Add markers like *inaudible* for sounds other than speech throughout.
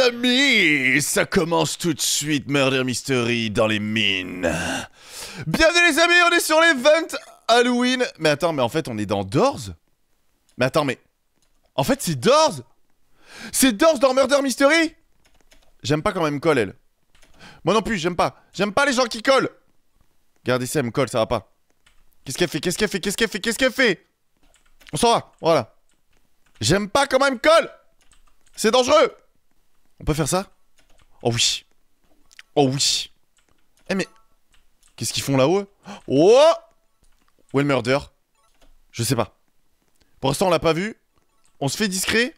amis, ça commence tout de suite Murder Mystery dans les mines. Bienvenue les amis, on est sur l'event Halloween. Mais attends, mais en fait on est dans Doors? Mais attends, mais... En fait c'est Doors? C'est Doors dans Murder Mystery? J'aime pas quand même colle elle. Moi non plus, j'aime pas. J'aime pas les gens qui collent. Regardez ça, elle me colle, ça va pas. Qu'est-ce qu'elle fait? Qu'est-ce qu'elle fait? Qu'est-ce qu'elle fait? Qu'est-ce qu'elle fait? On s'en va, voilà. J'aime pas quand même colle C'est dangereux On peut faire ça? Oh oui. Oh oui. Eh mais... Qu'est-ce qu'ils font là-haut? Oh Où est le murder? Je sais pas. Pour l'instant, on l'a pas vu. On se fait discret.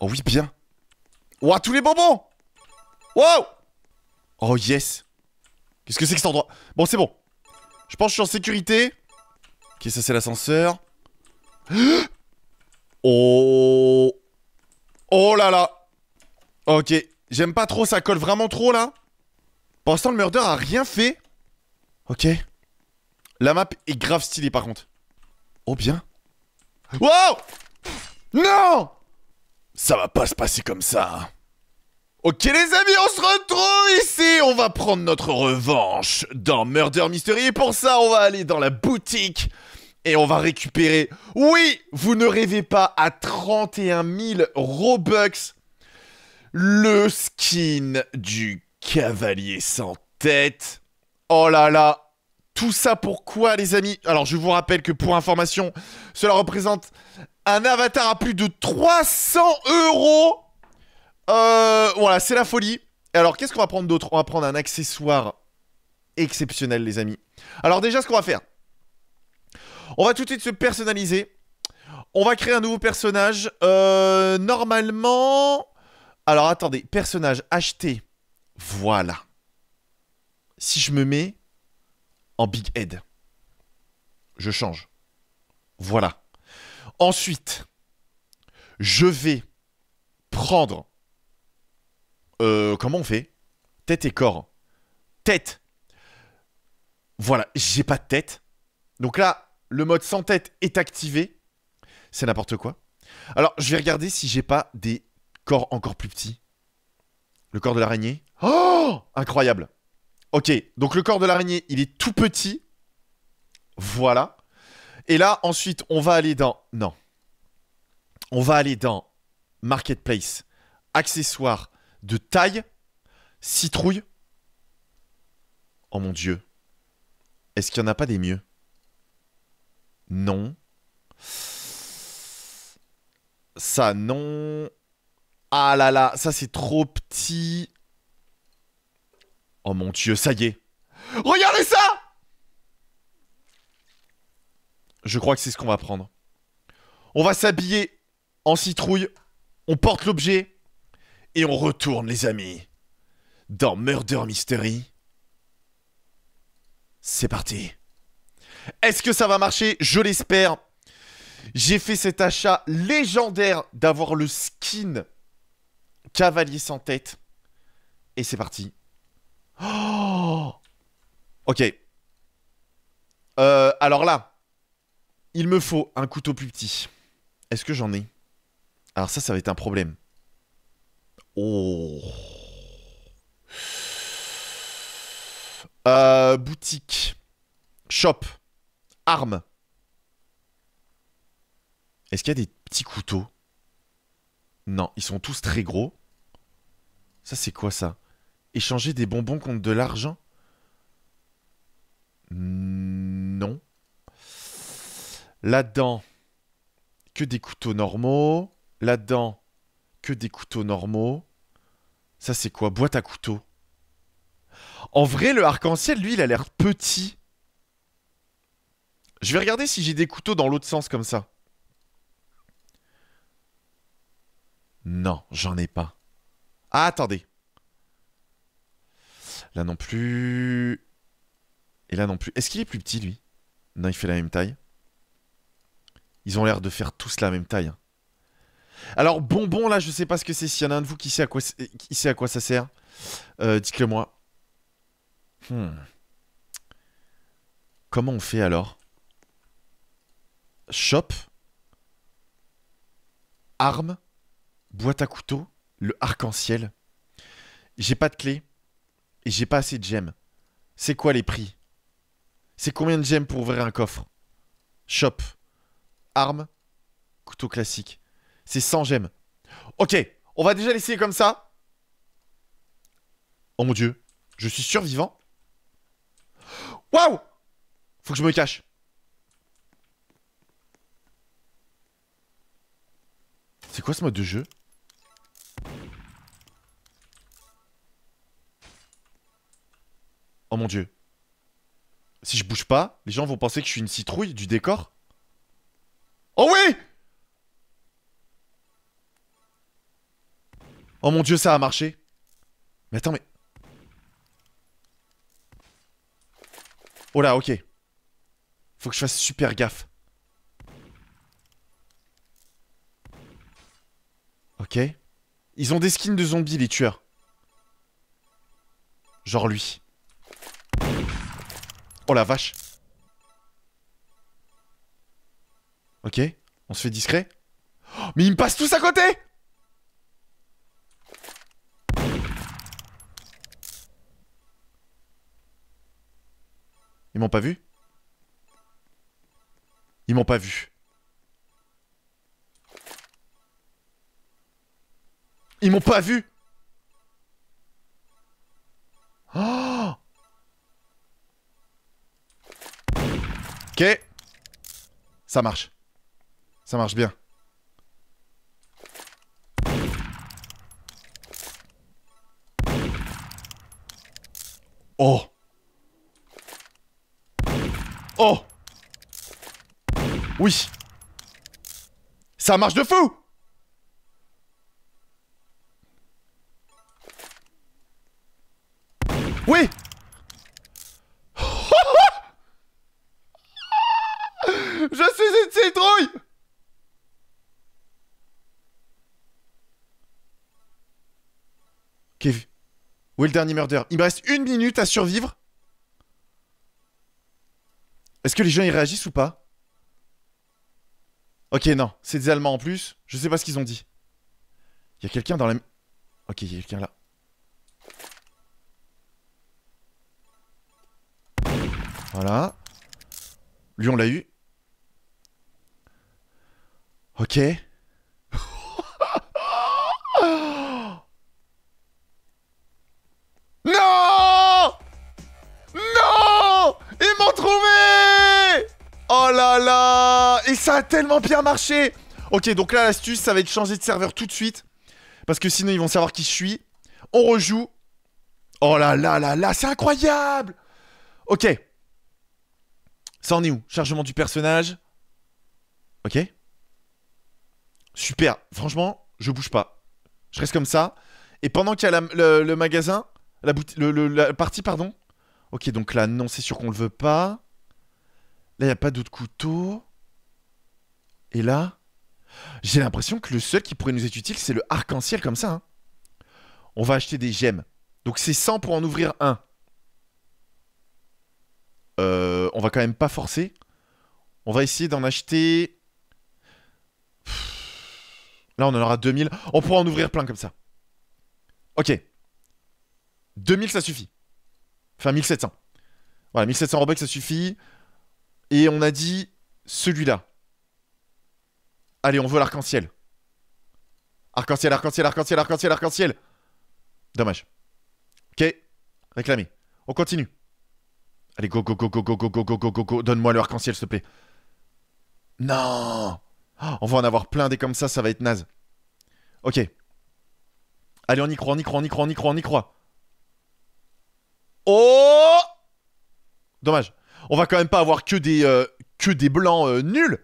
Oh oui, bien. Ouah, tous les bonbons Wow Oh yes Qu'est-ce que c'est que cet endroit? Bon, c'est bon. Je pense que je suis en sécurité. Ok, ça c'est l'ascenseur. *gasps* Oh Oh là là Ok, j'aime pas trop, ça colle vraiment trop là. Pour l'instant, le murder a rien fait. Ok. La map est grave stylée par contre. Oh bien. Wow Non Ça va pas se passer comme ça. Ok les amis, on se retrouve ici On va prendre notre revanche dans Murder Mystery et pour ça, on va aller dans la boutique et on va récupérer... Oui, vous ne rêvez pas à 31 000 Robux le skin du cavalier sans tête. Oh là là Tout ça pourquoi les amis? Alors je vous rappelle que pour information, cela représente un avatar à plus de 300 euros euh, voilà, c'est la folie. Alors, qu'est-ce qu'on va prendre d'autre? On va prendre un accessoire exceptionnel, les amis. Alors déjà, ce qu'on va faire, on va tout de suite se personnaliser. On va créer un nouveau personnage. Euh, normalement... Alors, attendez. Personnage acheté. Voilà. Si je me mets en Big Head, je change. Voilà. Ensuite, je vais prendre euh, comment on fait? Tête et corps. Tête. Voilà, j'ai pas de tête. Donc là, le mode sans tête est activé. C'est n'importe quoi. Alors, je vais regarder si j'ai pas des corps encore plus petits. Le corps de l'araignée. Oh Incroyable. Ok, donc le corps de l'araignée, il est tout petit. Voilà. Et là, ensuite, on va aller dans... Non. On va aller dans Marketplace. Accessoires de taille, citrouille. Oh mon dieu. Est-ce qu'il n'y en a pas des mieux? Non. Ça, non. Ah là là, ça c'est trop petit. Oh mon dieu, ça y est. Regardez ça Je crois que c'est ce qu'on va prendre. On va s'habiller en citrouille. On porte l'objet. Et on retourne, les amis, dans Murder Mystery. C'est parti. Est-ce que ça va marcher? Je l'espère. J'ai fait cet achat légendaire d'avoir le skin Cavalier sans tête. Et c'est parti. Oh ok. Euh, alors là, il me faut un couteau plus petit. Est-ce que j'en ai? Alors ça, ça va être un problème. Oh. Euh, boutique. Shop. Armes. Est-ce qu'il y a des petits couteaux? Non, ils sont tous très gros. Ça, c'est quoi ça? Échanger des bonbons contre de l'argent? Non. Là-dedans, que des couteaux normaux. Là-dedans, que des couteaux normaux. Ça, c'est quoi? Boîte à couteaux. En vrai, le arc-en-ciel, lui, il a l'air petit. Je vais regarder si j'ai des couteaux dans l'autre sens comme ça. Non, j'en ai pas. Ah, attendez. Là non plus. Et là non plus. Est-ce qu'il est plus petit, lui? Non, il fait la même taille. Ils ont l'air de faire tous la même taille. Hein. Alors, bonbon, là, je sais pas ce que c'est. S'il y en a un de vous qui sait à quoi, qui sait à quoi ça sert, euh, dites-le moi. Hmm. Comment on fait alors? Shop Arme Boîte à couteau Le arc-en-ciel. J'ai pas de clé. Et j'ai pas assez de gemmes. C'est quoi les prix? C'est combien de gemmes pour ouvrir un coffre? Shop. Arme. Couteau classique. C'est 100 gemmes. Ok, on va déjà l'essayer comme ça. Oh mon dieu. Je suis survivant. Waouh Faut que je me cache. C'est quoi ce mode de jeu? Oh mon dieu. Si je bouge pas, les gens vont penser que je suis une citrouille du décor. Oh oui Oh mon dieu, ça a marché. Mais attends, mais... Oh là, ok. Faut que je fasse super gaffe. Ok. Ils ont des skins de zombies, les tueurs. Genre lui. Oh la vache. Ok. On se fait discret. Oh, mais ils me passent tous à côté Ils m'ont pas vu Ils m'ont pas vu. Ils m'ont pas vu Ok. Ça marche. Ça marche bien. Oh Oh Oui Ça marche de fou Oui Je suis une citrouille Kev. Où est le dernier murder? Il me reste une minute à survivre. Est-ce que les gens y réagissent ou pas? Ok, non. C'est des Allemands en plus. Je sais pas ce qu'ils ont dit. Il y a quelqu'un dans la... Ok, il y a quelqu'un là. Voilà. Lui, on l'a eu. Ok. Et ça a tellement bien marché Ok, donc là, l'astuce, ça va être changer de serveur tout de suite. Parce que sinon, ils vont savoir qui je suis. On rejoue. Oh là là là là, c'est incroyable Ok. Ça en est où? Chargement du personnage. Ok. Super. Franchement, je bouge pas. Je reste comme ça. Et pendant qu'il y a le, magasin, la, le, la partie, pardon. Ok, donc là, non, c'est sûr qu'on le veut pas. Là, il n'y a pas d'autres couteaux. Et là, j'ai l'impression que le seul qui pourrait nous être utile, c'est le arc-en-ciel comme ça. Hein. On va acheter des gemmes. Donc c'est 100 pour en ouvrir un. Euh, on va quand même pas forcer. On va essayer d'en acheter... Là, on en aura 2000. On pourra en ouvrir plein comme ça. Ok. 2000, ça suffit. Enfin, 1700. Voilà, 1700 Robux, ça suffit. Et on a dit celui-là. Allez, on veut l'arc-en-ciel. Arc-en-ciel, arc-en-ciel, arc-en-ciel, arc-en-ciel, arc-en-ciel. Dommage. Ok. Réclamé. On continue. Allez, go, go, go, go, go, go, go, go, go, go, go. Donne-moi le arc-en-ciel, s'il te plaît. Non On va en avoir plein des comme ça, ça va être naze. Ok. Allez, on y croit, on y croit, on y croit, on y croit, on y croit. Oh Dommage. On va quand même pas avoir que des, euh, blancs euh, nuls.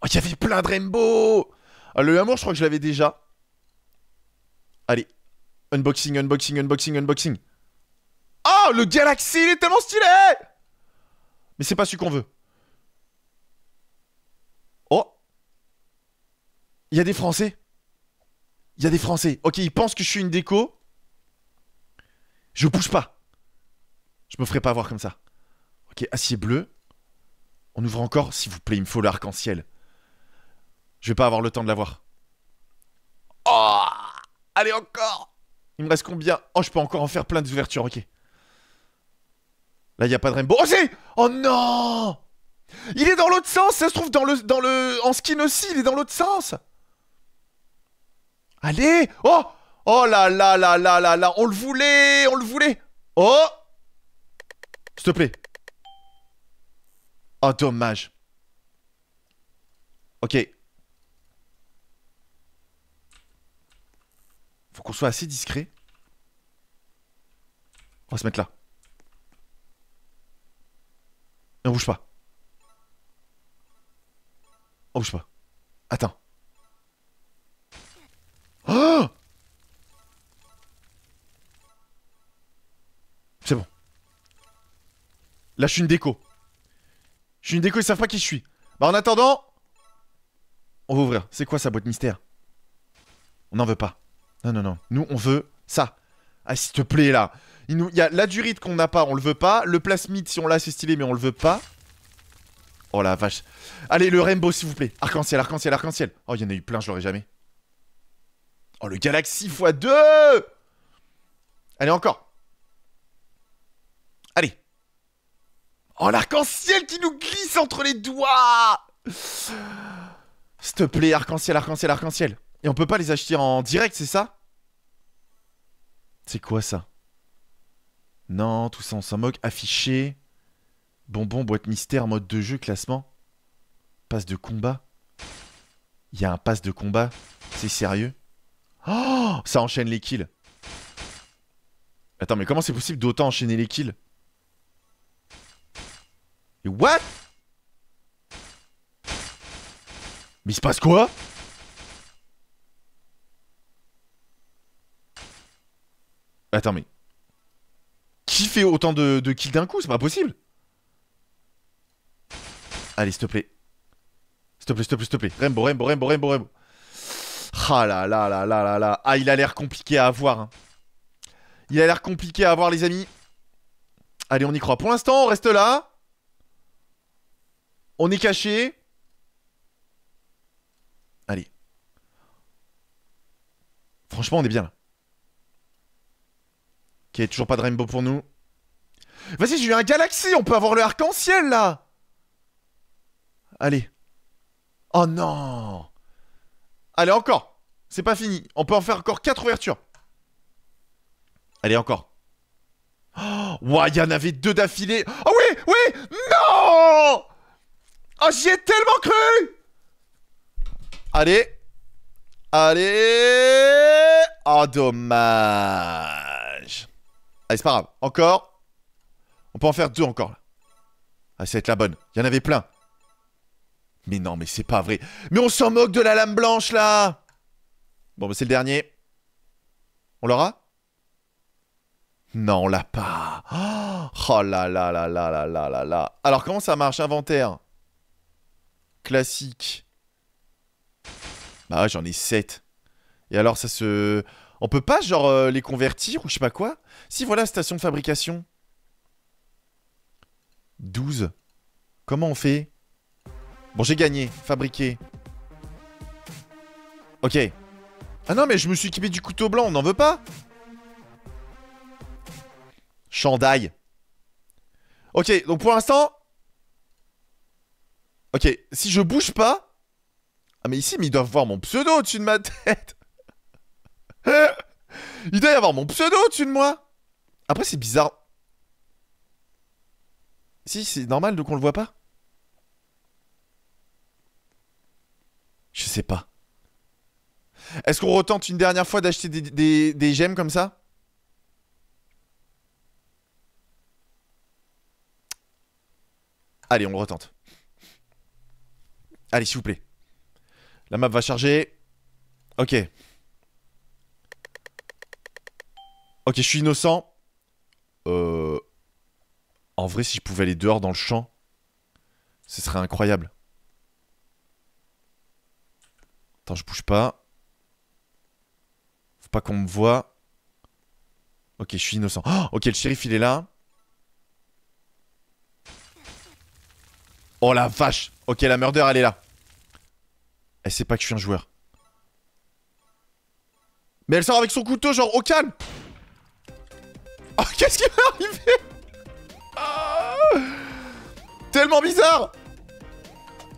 Oh, il y avait plein de rainbow ah, Le amour, je crois que je l'avais déjà. Allez. Unboxing, unboxing, unboxing, unboxing. Oh, le Galaxy, il est tellement stylé Mais c'est pas celui qu'on veut. Oh Il y a des Français. Il y a des Français. Ok, ils pensent que je suis une déco. Je bouge pas. Je me ferai pas voir comme ça. Ok, acier bleu. On ouvre encore, s'il vous plaît, il me faut l'arc-en-ciel. Je vais pas avoir le temps de l'avoir. Oh Allez, encore Il me reste combien? Oh, je peux encore en faire plein d'ouvertures, ok. Là, il a pas de rainbow. Oh, c'est Oh non Il est dans l'autre sens Ça se trouve dans le, dans le... En skin aussi, il est dans l'autre sens Allez Oh Oh là là là là là là On le voulait On le voulait Oh S'il te plaît. Oh, dommage. Ok. Faut qu'on soit assez discret. On va se mettre là. On bouge pas. On bouge pas. Attends. Oh C'est bon. Suis une déco. Je suis une déco, ils savent pas qui je suis. Bah, en attendant, on va ouvrir. C'est quoi sa boîte mystère? On n'en veut pas. Non, non, non. Nous, on veut ça. Ah, s'il te plaît, là. Il nous... y a la durite qu'on n'a pas, on le veut pas. Le plasmide, si on l'a, c'est stylé, mais on le veut pas. Oh la vache. Allez, le rainbow, s'il vous plaît. Arc-en-ciel, arc-en-ciel, arc-en-ciel. Oh, il y en a eu plein, je l'aurais jamais. Oh, le Galaxy x2 Allez, encore. Allez. Oh, l'arc-en-ciel qui nous glisse entre les doigts S'il te plaît, arc-en-ciel, arc-en-ciel, arc-en-ciel. Et on peut pas les acheter en direct, c'est ça? C'est quoi ça? Non, tout ça on s'en moque. Affiché. Bonbon, boîte mystère, mode de jeu, classement. Passe de combat. Il y a un passe de combat. C'est sérieux? Oh Ça enchaîne les kills. Attends, mais comment c'est possible d'autant enchaîner les kills? What? Mais il se passe quoi? Attends, mais... Qui fait autant de, kills d'un coup? C'est pas possible Allez, s'il te plaît. S'il te plaît, s'il te plaît, s'il te plaît. Rainbow, Rainbow, Rainbow, Rainbow, Rainbow. Ah là là là là là là. Ah, il a l'air compliqué à avoir. Hein. Il a l'air compliqué à avoir, les amis. Allez, on y croit. Pour l'instant, on reste là. On est caché. Allez. Franchement, on est bien là. Ok, toujours pas de rainbow pour nous. Vas-y, j'ai eu un galaxy, on peut avoir le arc-en-ciel là Allez. Oh non Allez, encore C'est pas fini. On peut en faire encore 4 ouvertures. Allez, encore. Oh, il y en avait deux d'affilée. Oh oui, oui Non Oh, j'y ai tellement cru Allez. Allez. Oh, dommage. Allez, c'est pas grave. Encore. On peut en faire deux encore. Ah, ça va être la bonne. Il y en avait plein. Mais non, mais c'est pas vrai. Mais on s'en moque de la lame blanche, là Bon, bah, c'est le dernier. On l'aura? Non, on l'a pas. Oh là là là là là là là là. Alors, comment ça marche Inventaire? Classique. Bah j'en ai 7. Et alors, ça se... On peut pas, genre, euh, les convertir ou je sais pas quoi? Si, voilà, station de fabrication. 12. Comment on fait? Bon, j'ai gagné. Fabriquer. Ok. Ah non, mais je me suis équipé du couteau blanc, on n'en veut pas? Chandail. Ok, donc pour l'instant, Ok, si je bouge pas... Ah mais ici, mais ils doivent voir mon pseudo au-dessus de ma tête. *laughs* Il doit y avoir mon pseudo au-dessus de moi. Après, c'est bizarre. Si, c'est normal donc on le voit pas. Je sais pas. Est-ce qu'on retente une dernière fois d'acheter des, des, des gemmes comme ça? Allez, on retente. Allez, s'il vous plaît. La map va charger. Ok. Ok, je suis innocent. Euh... En vrai, si je pouvais aller dehors dans le champ, ce serait incroyable. Attends, je bouge pas. Faut pas qu'on me voit. Ok, je suis innocent. Oh, ok, le shérif, il est là. Oh la vache Ok, la murder, elle est là. Elle sait pas que je suis un joueur. Mais elle sort avec son couteau, genre au calme. Oh, *laughs* qu'est-ce qui m'est arrivé? Ah Tellement bizarre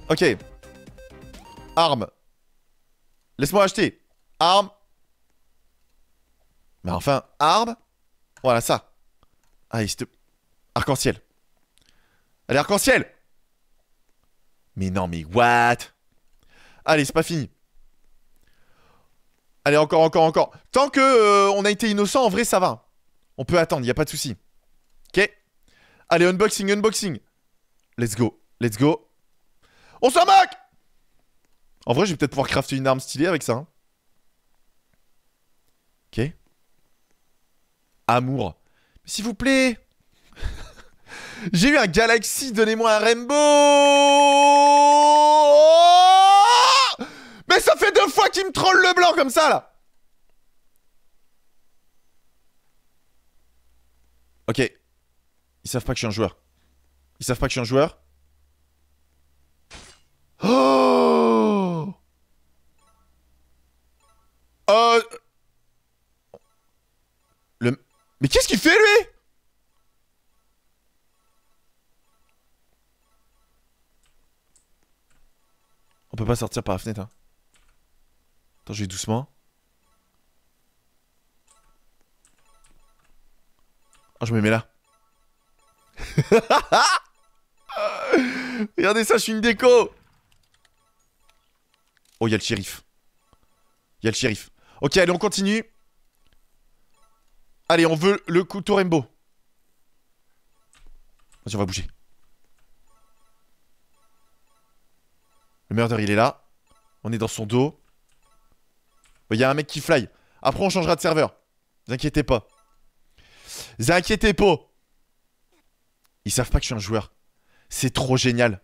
Ok. Arme. Laisse-moi acheter. Arme. Mais enfin, arme. Voilà, ça. Ah, il se... Arc-en-ciel. Allez, arc-en-ciel Mais non, mais what? Allez, c'est pas fini. Allez, encore, encore, encore. Tant que euh, on a été innocent, en vrai, ça va. On peut attendre, y a pas de souci. Ok? Allez, unboxing, unboxing. Let's go, let's go. On s'en moque En vrai, je vais peut-être pouvoir crafter une arme stylée avec ça. hein. Ok? Amour. S'il vous plaît. J'ai eu un Galaxy, donnez-moi un Rainbow Mais ça fait deux fois qu'il me troll le blanc comme ça, là Ok. Ils savent pas que je suis un joueur. Ils savent pas que je suis un joueur. Oh Euh... Le... Mais qu'est-ce qu'il fait, lui? Pas sortir par la fenêtre, hein. Attends, je vais doucement. Oh, je me mets là. *laughs* Regardez ça, je suis une déco Oh, il y a le shérif. Il y a le shérif. Ok, allez, on continue. Allez, on veut le couteau rainbow. Vas-y, on va bouger. Le murder, il est là. On est dans son dos. Il y a un mec qui fly. Après, on changera de serveur. Vous inquiétez pas. Vous inquiétez pas. Ils savent pas que je suis un joueur. C'est trop génial.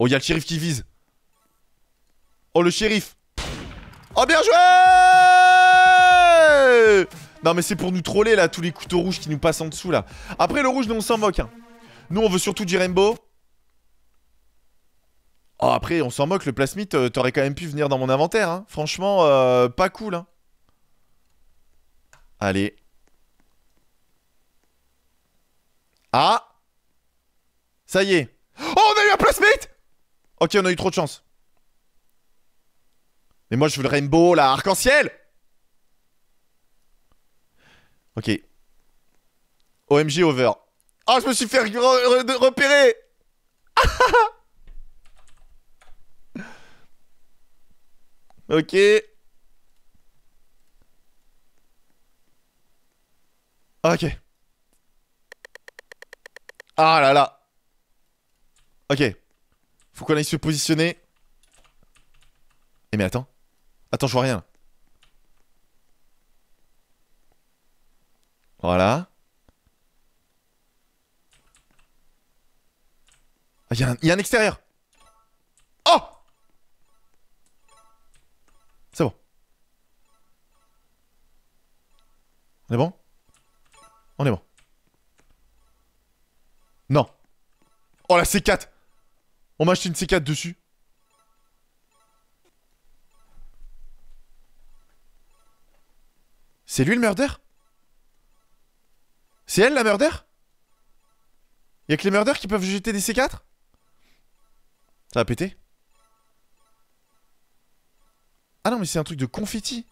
Oh, il y a le shérif qui vise. Oh, le shérif. Oh, bien joué Non, mais c'est pour nous troller, là, tous les couteaux rouges qui nous passent en dessous, là. Après, le rouge, nous, on s'en moque. Hein. Nous, on veut surtout du rainbow. Oh, après, on s'en moque, le plasmite, euh, t'aurais quand même pu venir dans mon inventaire. Hein. Franchement, euh, pas cool. Hein. Allez. Ah Ça y est. Oh, on a eu un plasmite Ok, on a eu trop de chance. Mais moi, je veux le rainbow, là, arc-en-ciel Ok. OMG over. Oh, je me suis fait re- re- repérer *laughs* Ok. Ok. Ah là là. Ok. Faut qu'on aille se positionner. Eh mais attends. Attends, je vois rien. Voilà. Ah, il y, y a un extérieur. Oh C'est bon. On est bon? On est bon. Non. Oh la C4 On m'a acheté une C4 dessus. C'est lui le murder? C'est elle la murder? Y'a que les murders qui peuvent jeter des C4 Ça va péter. Ah non mais c'est un truc de confetti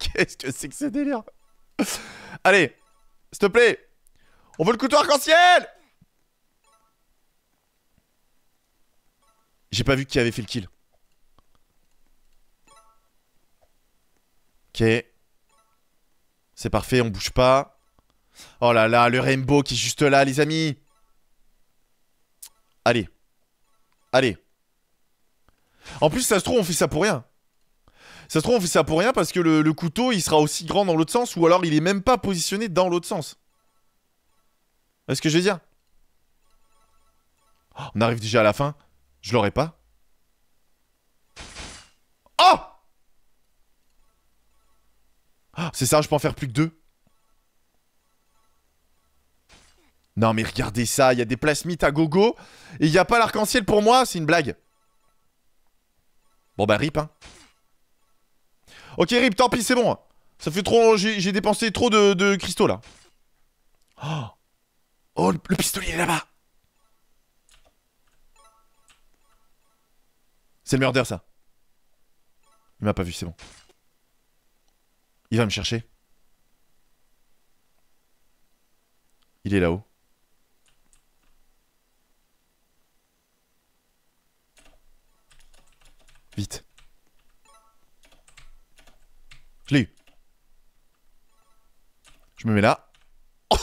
Qu'est-ce que c'est que ce délire Allez S'il te plaît On veut le couteau arc-en-ciel J'ai pas vu qui avait fait le kill. Ok. C'est parfait, on bouge pas. Oh là là, le rainbow qui est juste là, les amis. Allez. Allez. En plus, ça se trouve, on fait ça pour rien. Ça se trouve, on fait ça pour rien parce que le, couteau, il sera aussi grand dans l'autre sens ou alors il est même pas positionné dans l'autre sens. Est-ce que je vais dire? Oh, On arrive déjà à la fin. Je l'aurais pas. Oh Ah, C'est ça, je peux en faire plus que deux. Non mais regardez ça, il y a des plasmites à gogo et il n'y a pas l'arc-en-ciel pour moi, c'est une blague. Bon bah rip hein. Ok rip, tant pis, c'est bon. Ça fait trop... J'ai dépensé trop de, cristaux là. Oh, oh le, le pistolet est là-bas. C'est le murder ça. Il m'a pas vu, c'est bon. Il va me chercher. Il est là-haut. Vite. Je l'ai. Je me mets là. *laughs*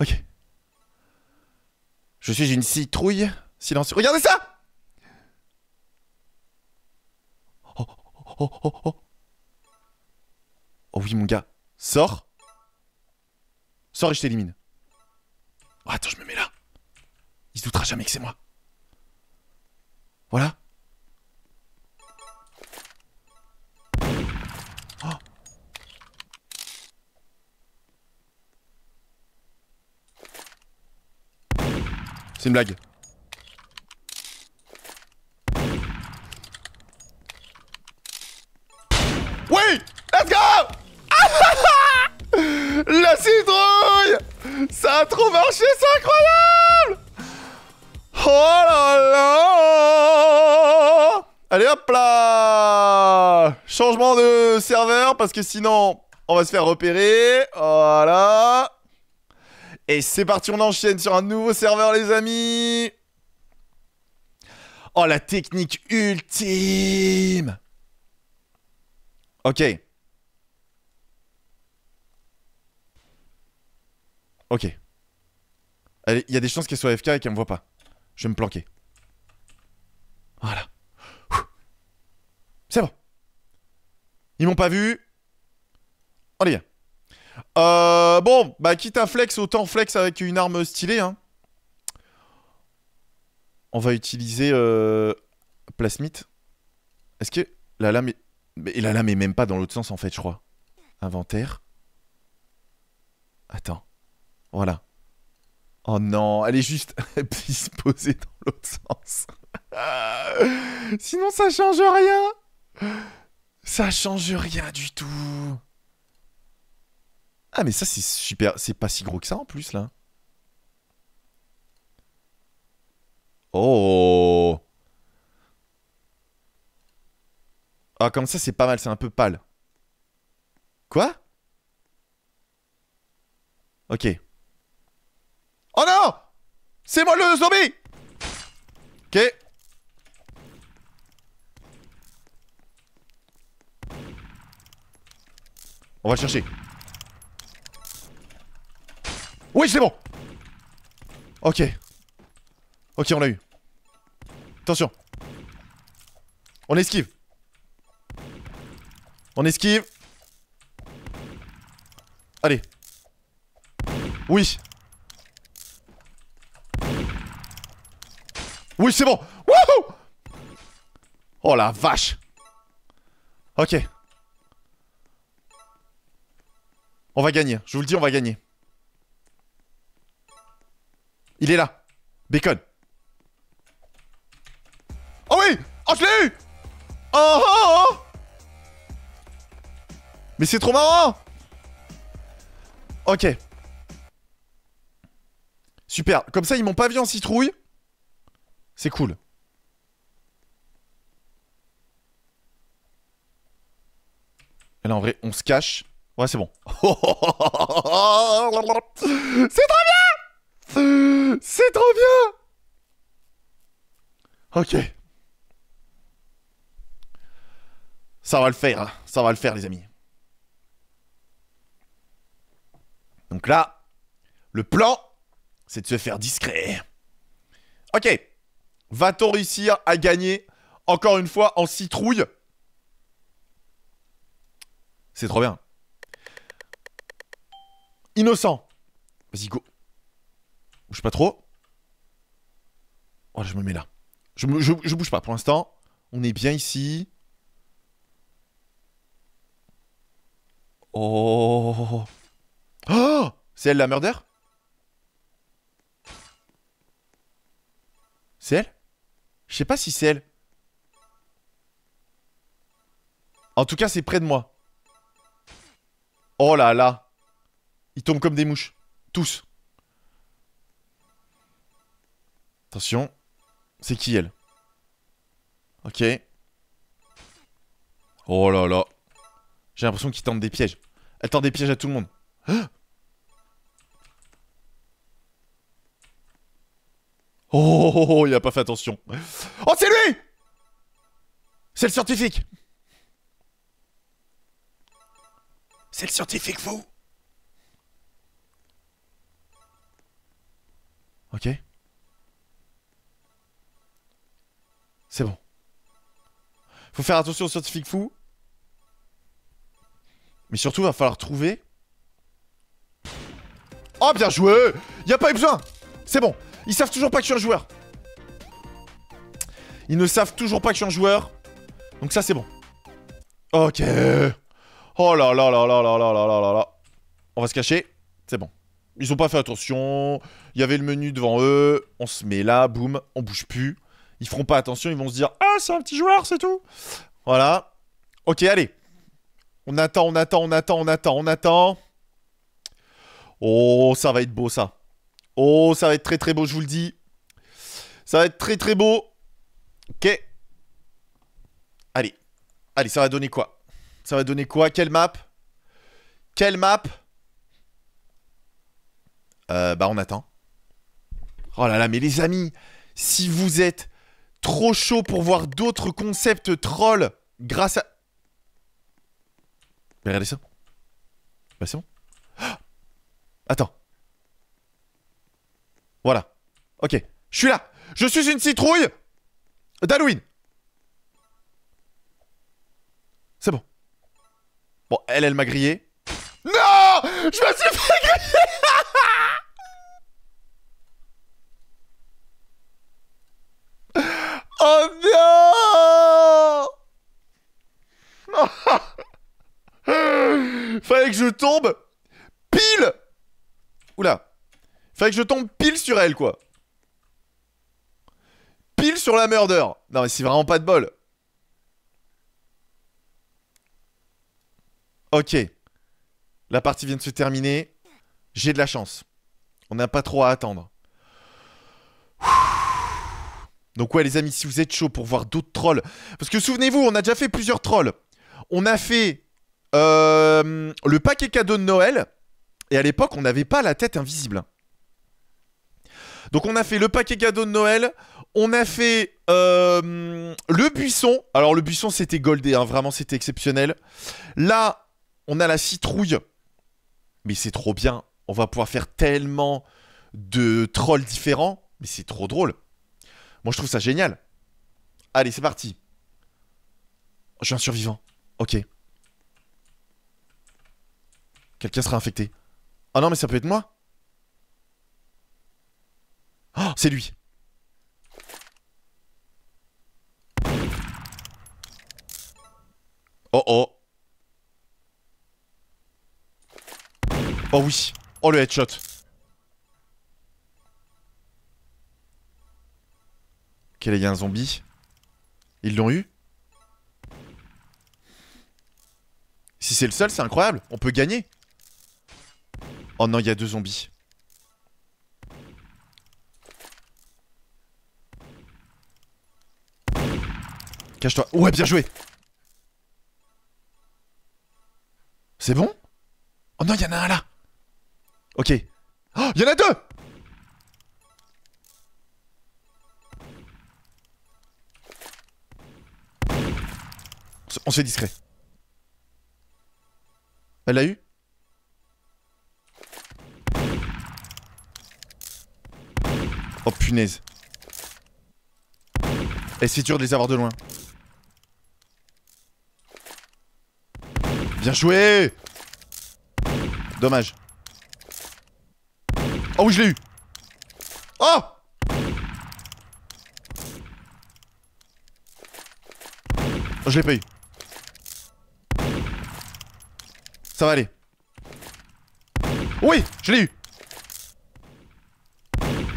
ok. Je suis une citrouille silencieuse. Regardez ça oh, oh, oh, oh. Oh oui, mon gars. Sors. Sors et je t'élimine. Oh, attends, je me mets là. Il se doutera jamais que c'est moi. Voilà. C'est une blague. Oui Let's go *laughs* La citrouille Ça a trop marché, c'est incroyable Oh là là Allez hop là Changement de serveur parce que sinon on va se faire repérer. Voilà. Et c'est parti, on enchaîne sur un nouveau serveur les amis. Oh la technique ultime Ok. Ok. Il y a des chances qu'elle soit FK et qu'elle me voit pas. Je vais me planquer. Voilà. C'est bon. Ils m'ont pas vu. On est bien. Euh, bon, bah quitte à flex, autant flex avec une arme stylée. Hein. On va utiliser euh, Plasmite. Est-ce que la lame est... Mais la lame est même pas dans l'autre sens en fait, je crois. Inventaire. Attends. Voilà. Oh non, elle est juste *laughs* disposée dans l'autre sens. *laughs* Sinon ça change rien. Ça change rien du tout. Ah mais ça c'est super, c'est pas si gros que ça en plus là. Oh. Ah comme ça c'est pas mal, c'est un peu pâle. Quoi? Ok. Oh non C'est moi le zombie Ok. On va chercher. Oui, c'est bon Ok. Ok, on l'a eu. Attention. On esquive. On esquive. Allez. Oui. Oui, c'est bon. Wouhou Oh la vache. Ok. On va gagner. Je vous le dis, on va gagner. Il est là. Bacon. Oh oui Oh, je l'ai eu oh, oh, oh Mais c'est trop marrant Ok. Super. Comme ça, ils m'ont pas vu en citrouille. C'est cool. Et là, en vrai, on se cache. Ouais, c'est bon. *laughs* c'est trop bien C'est trop bien Ok. Ça va le faire, hein. ça va le faire les amis. Donc là, le plan, c'est de se faire discret. Ok. Va-t-on réussir à gagner encore une fois en citrouille? C'est trop bien. Innocent. Vas-y, go. Bouge pas trop. Oh, je me mets là. Je, je bouge pas pour l'instant. On est bien ici. Oh. Oh C'est elle la murder? C'est elle? Je sais pas si c'est elle. En tout cas, c'est près de moi. Oh là là. Ils tombent comme des mouches. Tous. Attention. C'est qui elle? Ok. Oh là là. J'ai l'impression qu'ils tentent des pièges. Elle tente des pièges à tout le monde. Oh, *gasps* oh, oh, il a pas fait attention. Oh, c'est lui C'est le scientifique C'est le scientifique fou Ok. C'est bon. Faut faire attention au scientifique fou. Mais surtout, va falloir trouver... Oh, bien joué Y a pas eu besoin C'est bon Ils savent toujours pas que je suis un joueur. Ils ne savent toujours pas que je suis un joueur. Donc ça, c'est bon. Ok. Oh là là là là là là là là là On va se cacher. C'est bon. Ils ont pas fait attention. Il y avait le menu devant eux. On se met là, boum, on bouge plus. Ils feront pas attention, ils vont se dire Ah, c'est un petit joueur, c'est tout. Voilà. Ok, allez. On attend, on attend, on attend, on attend, on attend. Oh, ça va être beau, ça. Oh, ça va être très très beau, je vous le dis. Ça va être très très beau. Ok. Allez. Allez, ça va donner quoi? Ça va donner quoi? Quelle map? Quelle map? Euh, Bah, on attend. Oh là là, mais les amis, si vous êtes trop chaud pour voir d'autres concepts trolls grâce à... Mais regardez ça. Bah c'est bon. Attends. Voilà. Ok. Je suis là. Je suis une citrouille d'Halloween. C'est bon. Bon, elle, elle m'a grillé. Non Je me suis fait griller *laughs* Oh non *laughs* Fallait que je tombe pile Oula Fallait que je tombe pile sur elle, quoi. Pile sur la murder. Non, mais c'est vraiment pas de bol. Ok. La partie vient de se terminer. J'ai de la chance. On n'a pas trop à attendre. Donc ouais les amis, si vous êtes chaud pour voir d'autres trolls, parce que souvenez-vous, on a déjà fait plusieurs trolls. On a fait euh, le paquet cadeau de Noël, et à l'époque on n'avait pas la tête invisible. Donc on a fait le paquet cadeau de Noël, on a fait euh, le buisson. Alors le buisson c'était goldé, hein, vraiment c'était exceptionnel. Là, on a la citrouille, mais c'est trop bien. On va pouvoir faire tellement de trolls différents, mais c'est trop drôle. Moi, je trouve ça génial. Allez, c'est parti. Je suis un survivant. Ok. Quelqu'un sera infecté. Oh non, mais ça peut être moi. Oh, c'est lui. Oh oh. Oh oui. Oh le headshot. Ok, il y a un zombie? Ils l'ont eu? Si c'est le seul, c'est incroyable. On peut gagner. Oh non, il y a deux zombies. Cache-toi. Ouais, bien joué. C'est bon? Oh non, il y en a un là. Ok. Oh, il y en a deux On se fait discret. Elle l'a eu Oh punaise. Et c'est dur de les avoir de loin. Bien joué Dommage. Oh oui, je l'ai eu Oh Je l'ai pas eu. Ça va aller. Oui, je l'ai eu.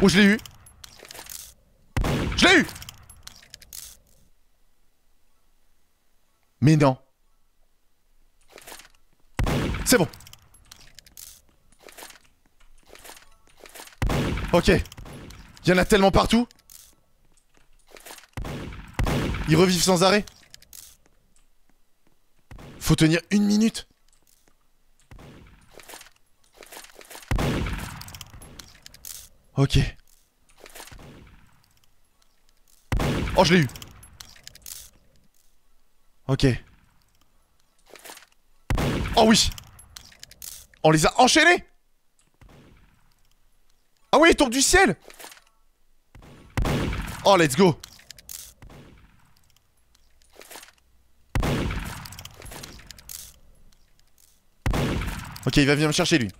Oh, je l'ai eu. Je l'ai eu Mais non. C'est bon. Ok. Il y en a tellement partout. Ils revivent sans arrêt. Faut tenir une minute. Ok. Oh, je l'ai eu. Ok. Oh oui On les a enchaînés Ah oui, ils tombent du ciel Oh, let's go Ok, il va venir me chercher, lui.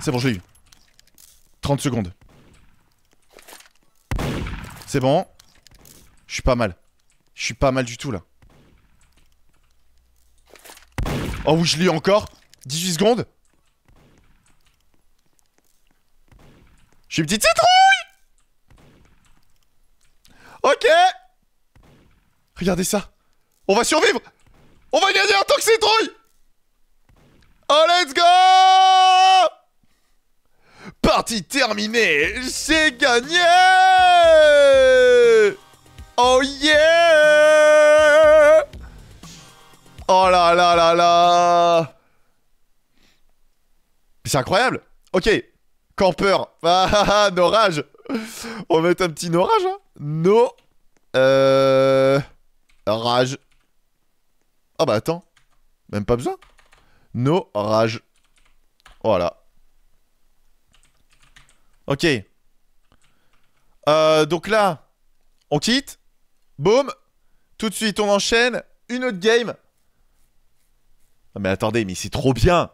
C'est bon, je l'ai eu. 30 secondes. C'est bon. Je suis pas mal. Je suis pas mal du tout, là. Oh oui, je l'ai encore. 18 secondes. Suis une petite citrouille Ok Regardez ça. On va survivre on va gagner en tant que citrouille Oh, let's go Partie terminée. J'ai gagné. Oh yeah. Oh là là là là. C'est incroyable. Ok. Campeur *laughs* Ah Nos rages On va mettre un petit no rage hein. No Euh... Rage. Ah bah attends. Même pas besoin. No rage. Voilà. Ok. Euh, donc là, on quitte. Boum. Tout de suite, on enchaîne. Une autre game. Ah mais attendez, mais c'est trop bien.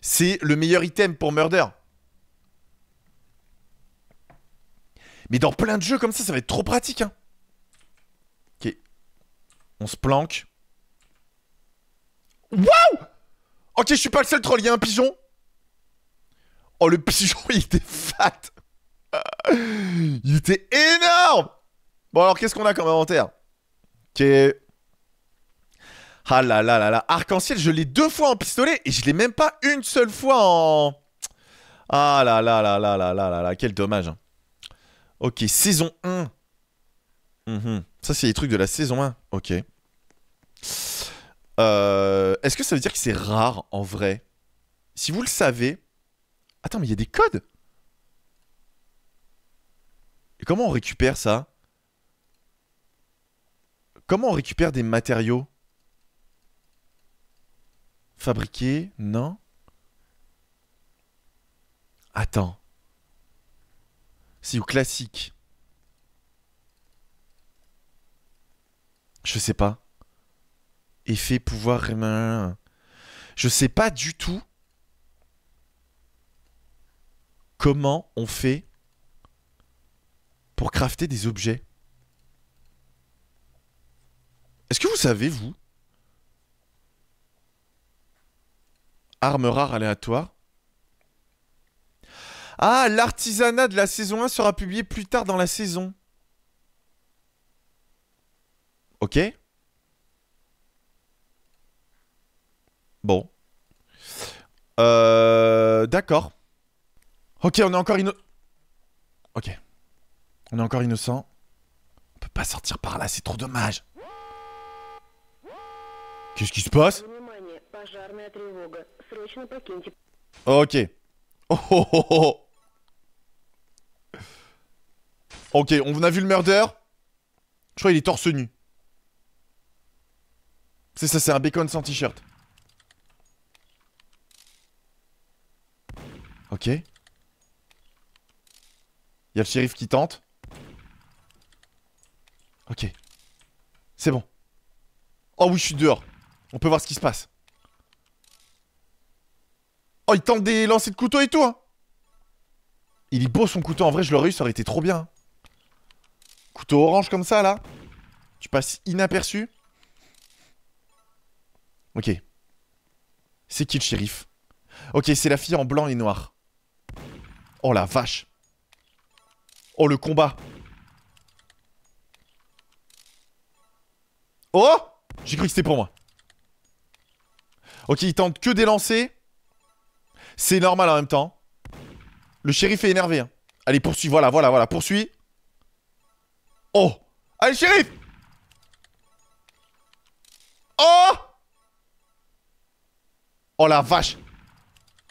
C'est le meilleur item pour Murder. Mais dans plein de jeux comme ça, ça va être trop pratique. Hein. Ok. On se planque. Waouh Ok, je suis pas le seul troll, il y a un pigeon. Oh, le pigeon, *laughs* il était fat. il était énorme. Bon, alors, qu'est-ce qu'on a comme inventaire Ok. Ah là là là là. Arc-en-ciel, je l'ai deux fois en pistolet et je l'ai même pas une seule fois en... Ah là là là là là là là là. Quel dommage. Hein. Ok, saison 1. Mhm. Ça, c'est les trucs de la saison 1. Ok. Euh, Est-ce que ça veut dire que c'est rare en vrai? Si vous le savez... Attends, mais il y a des codes. Comment on récupère ça? Comment on récupère des matériaux? Fabriqués Non? Attends. C'est ou classique. Je sais pas. Effet, pouvoir, Je sais pas du tout comment on fait pour crafter des objets. Est-ce que vous savez, vous Arme rare aléatoire. Ah, l'artisanat de la saison 1 sera publié plus tard dans la saison. Ok. Bon. Euh... D'accord. Ok, on est encore innocent. Ok. On est encore innocent. On peut pas sortir par là, c'est trop dommage. Qu'est-ce qui se passe? Ok. Oh, oh, oh, oh. Ok, on a vu le murder? Je crois qu'il est torse nu. C'est ça, c'est un bacon sans t-shirt. Ok. Il y a le shérif qui tente. Ok. C'est bon. Oh oui, je suis dehors. On peut voir ce qui se passe. Oh, il tente des lancers de couteau et tout, hein. Il est beau son couteau. En vrai, je l'aurais eu, ça aurait été trop bien. Couteau orange comme ça, là. Tu passes inaperçu. Ok. C'est qui le shérif? Ok, c'est la fille en blanc et noir. Oh la vache. Oh, le combat. Oh J'ai cru que c'était pour moi. Ok, il tente que des lancers. C'est normal en même temps. Le shérif est énervé. Hein. Allez, poursuis. Voilà, voilà, voilà. Poursuis. Oh Allez, shérif Oh Oh la vache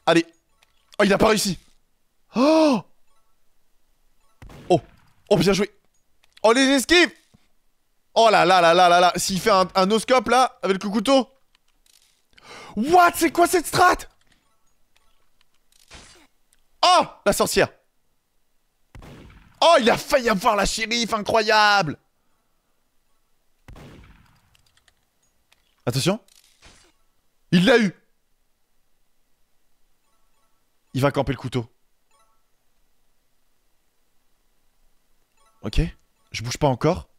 Allez Oh, il a pas réussi Oh Oh bien joué. Oh, les esquives. Oh là là là là là là. S'il fait un, un là, avec le couteau. What? C'est quoi cette strat? Oh La sorcière. Oh, il a failli avoir la shérif, incroyable. Attention. Il l'a eu. Il va camper le couteau. Ok. Je bouge pas encore.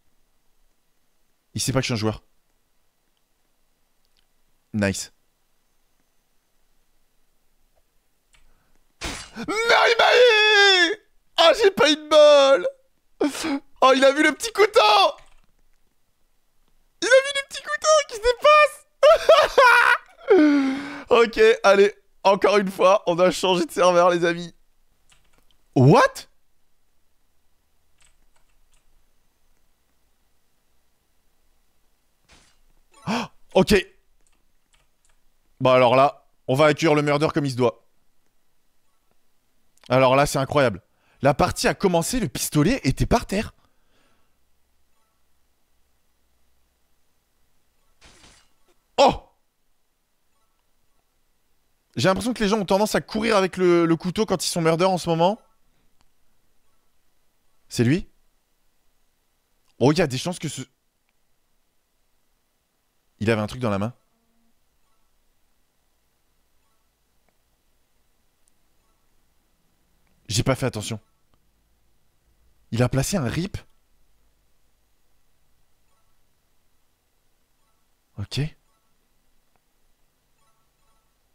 Il sait pas que je suis un joueur. Nice. Non, il m'a eu Ah, j'ai pas eu de bol Oh, il a vu le petit couteau Il a vu le petit couteau qui se dépasse *laughs* Ok, allez. Encore une fois, on a changé de serveur, les amis. What Oh, Ok. Bah alors là, on va accueillir le murder comme il se doit. Alors là, c'est incroyable. La partie a commencé, le pistolet était par terre. Oh J'ai l'impression que les gens ont tendance à courir avec le, le couteau quand ils sont murder en ce moment. C'est lui? Oh, il y a des chances que ce... Il avait un truc dans la main. J'ai pas fait attention. Il a placé un rip. Ok.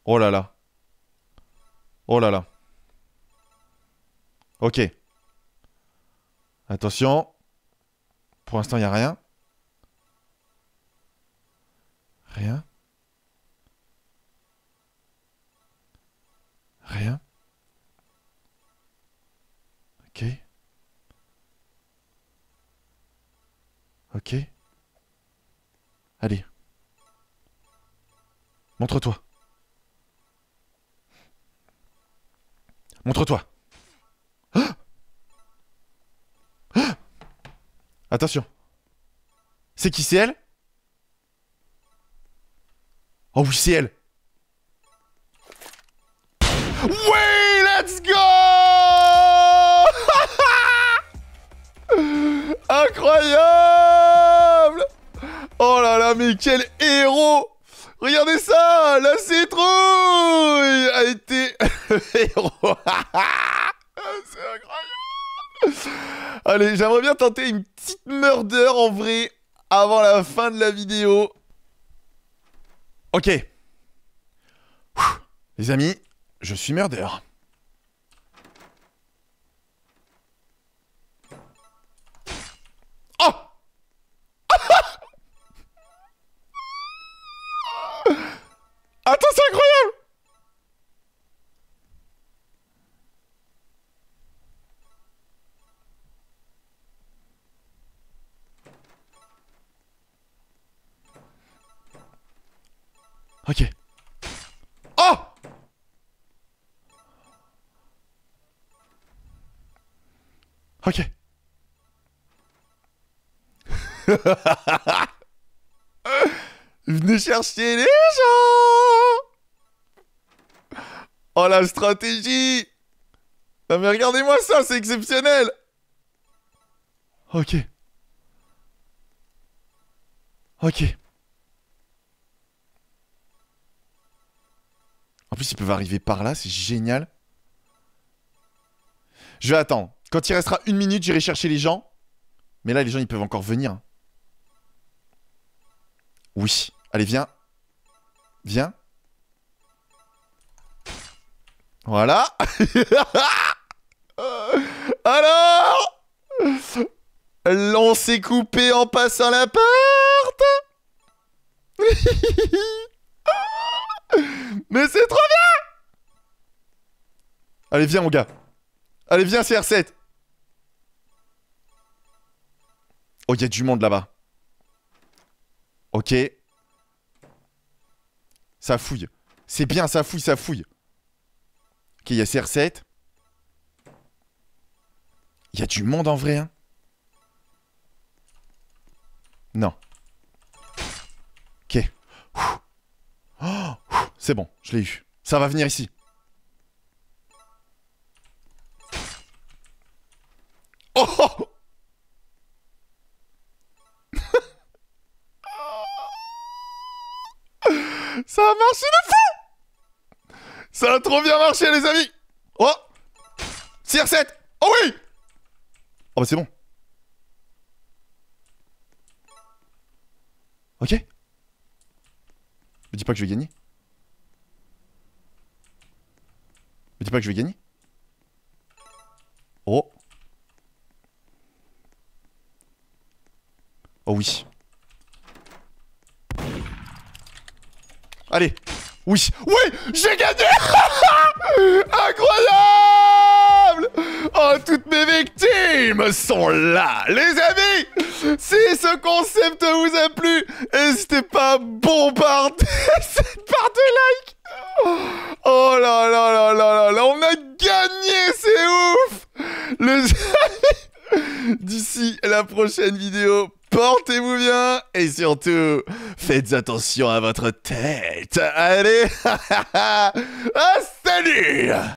Oh là là. Oh là là. Ok. Attention. Pour l'instant, il a rien. Rien. Rien. Ok. Ok. Allez. Montre-toi. Montre-toi. Ah *gasps* Attention. C'est qui c'est elle? Oh oui, c'est elle. Ouais, let's go! *laughs* Incroyable! Oh là là, mais quel héros! Regardez ça La citrouille a été *laughs* héros. *laughs* C'est incroyable! Allez, j'aimerais bien tenter une petite murder en vrai avant la fin de la vidéo. Ok. Les amis, je suis murder. Oh *laughs* Attends, c'est incroyable Ok. Oh Ok. *laughs* Venez chercher les gens Oh la stratégie Non mais regardez-moi ça, c'est exceptionnel Ok. Ok. Plus, ils peuvent arriver par là, c'est génial. Je vais attendre. Quand il restera une minute, j'irai chercher les gens. Mais là, les gens, ils peuvent encore venir. Oui. Allez, viens. Viens. Voilà. *laughs* Alors On s'est coupé en passant la porte *laughs* Mais c'est trop bien Allez, viens, mon gars. Allez, viens, CR7. Oh, il y a du monde là-bas. Ok. Ça fouille. C'est bien, ça fouille, ça fouille. Ok, il y a CR7. Il y a du monde en vrai, hein. Non. Ok. Oh, c'est bon, je l'ai eu. Ça va venir ici. Oh *laughs* Ça a marché de fou Ça a trop bien marché les amis Oh CR7 Oh oui Oh bah c'est bon. Ok Me dis pas que je vais gagner. Me dis pas que je vais gagner. Oh Oh oui. Allez. Oui. Oui J'ai gagné *laughs* Incroyable Oh, toutes mes victimes sont là Les amis Si ce concept vous a plu, n'hésitez pas à bombarder *laughs* cette barre de like Oh là là là là là là On a gagné C'est ouf. Amis *laughs* D'ici la prochaine vidéo, portez-vous bien et surtout, faites attention à votre tête. Allez, *laughs* ah, salut